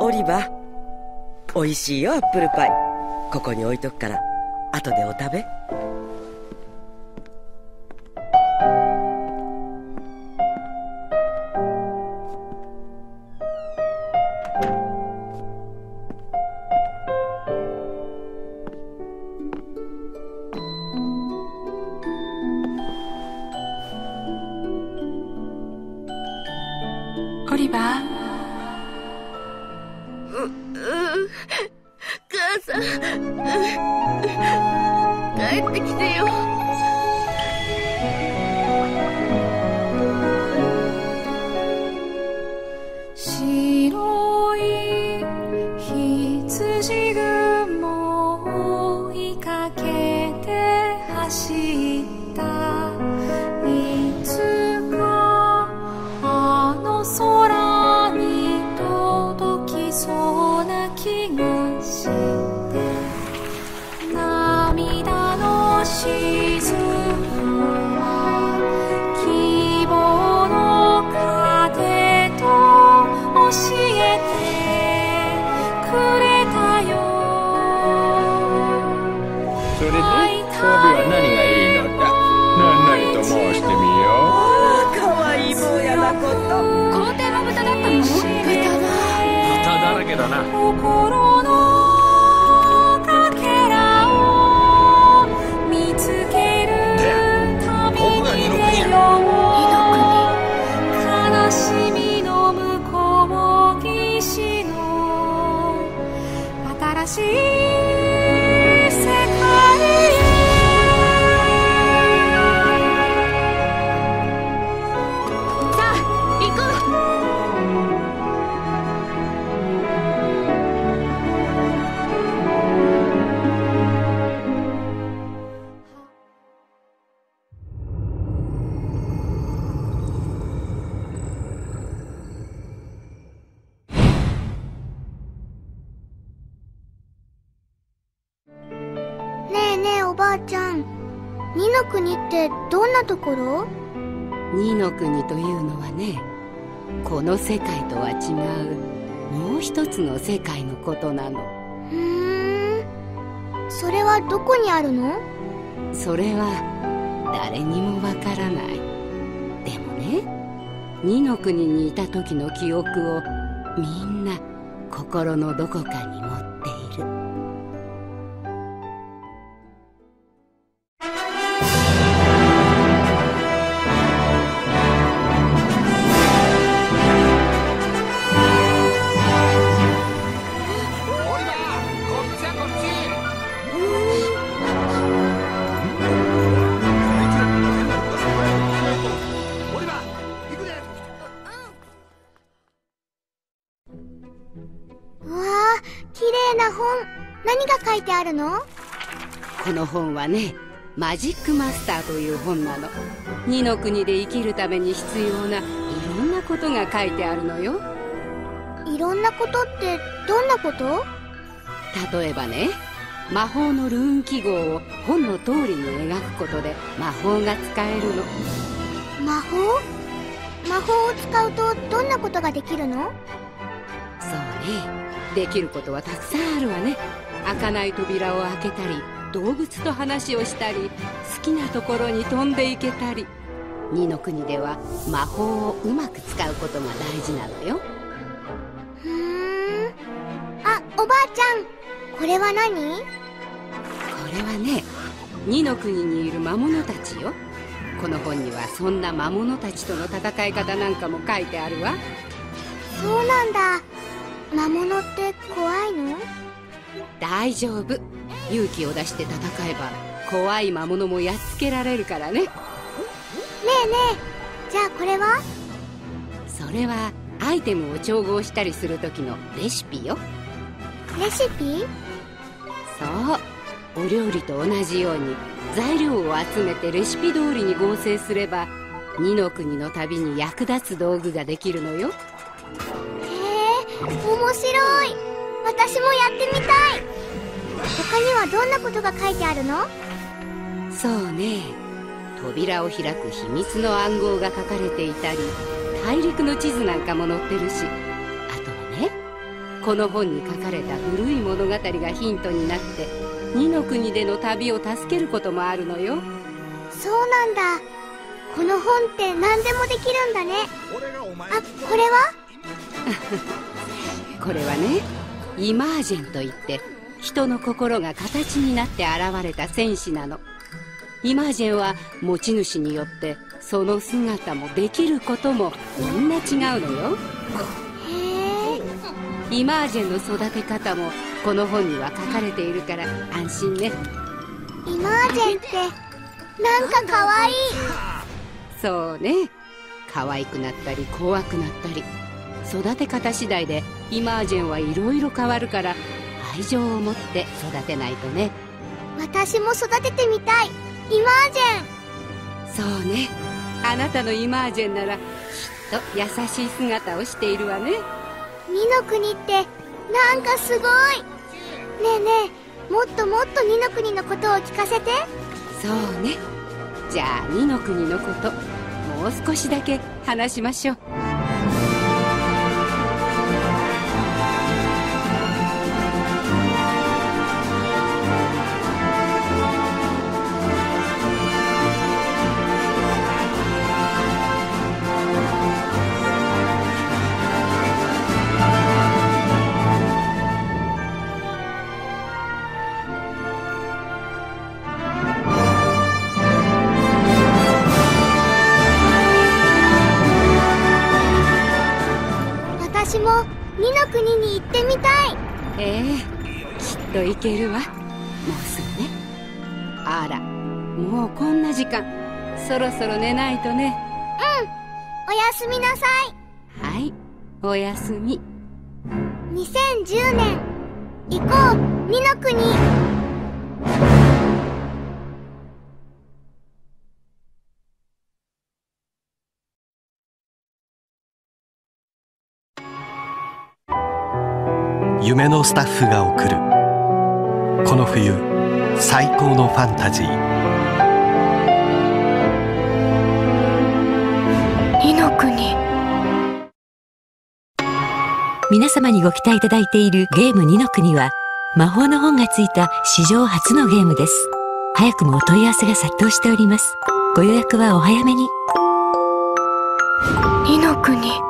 オリバー。美味しいよアップルパイ。ここに置いとくから後でお食べ。母さん。帰ってきてよ。けだな。心のかけらを見つける旅に出よう悲しみの向こう岸の新しいばあちゃん二の国ってどんなところ？二の国というのはねこの世界とは違うもう一つの世界のことなの。ふーん。それはどこにあるの？それは誰にもわからない。でもね二の国にいた時の記憶をみんな心のどこかに持って麗な本。何が書いてあるの？この本はねマジックマスターという本なの。二の国で生きるために必要ないろんなことが書いてあるのよ。いろんなことってどんなこと？例えばね魔法のルーン記号を本の通りに描くことで魔法が使えるの。魔法？魔法を使うとどんなことができるの？そうねできることはたくさんあるわね。開かない扉を開けたり動物と話をしたり好きなところに飛んでいけたり。二の国では魔法をうまく使うことが大事なのよ。ふーん。あおばあちゃん。これは何？これはね二の国にいる魔物たちよ。この本にはそんな魔物たちとの戦い方なんかも書いてあるわ。そうなんだ魔物って怖いの？大丈夫。勇気を出して戦えば怖い魔物もやっつけられるからね。ねえねえじゃあこれは？それはアイテムを調合したりする時のレシピよ。レシピ？そう。お料理と同じように材料を集めてレシピ通りに合成すれば二の国の旅に役立つ道具ができるのよ面白い。私もやってみたい。他にはどんなことが書いてあるの？そうね。扉を開く秘密の暗号が書かれていたり大陸の地図なんかも載ってるし。あとはねこの本に書かれた古い物語がヒントになって二の国での旅を助けることもあるのよ。そうなんだ。この本って何でもできるんだね。あこれは？これはねイマージェンといって人の心が形になって現れた戦士なの。イマージェンは持ち主によってその姿もできることもみんな違うのよ。へえ。イマージェンの育て方もこの本には書かれているから安心ね。イマージェンってなんかかわいい。そうね。可愛くなったり怖くなったり育て方次第でイマージェンはいろいろ変わるから愛情を持って育てないとね。私も育ててみたい。イマージェン。そうね。あなたのイマージェンならきっと優しい姿をしているわね。二の国ってなんかすごい。ねえねえもっともっと二の国のことを聞かせて。そうね。じゃあ二の国のこともう少しだけ話しましょう私も二の国に行ってみたい。ええきっといけるわ。もうすぐね。あらもうこんな時間。そろそろ寝ないとね。おやすみなさい。はいおやすみ。2010年行こう二の国夢のスタッフが送る。この冬最高のファンタジー。二の国皆様にご期待いただいているゲーム2の国は魔法の本がついた史上初のゲームです。早くもお問い合わせが殺到しております。ご予約はお早めに。二の国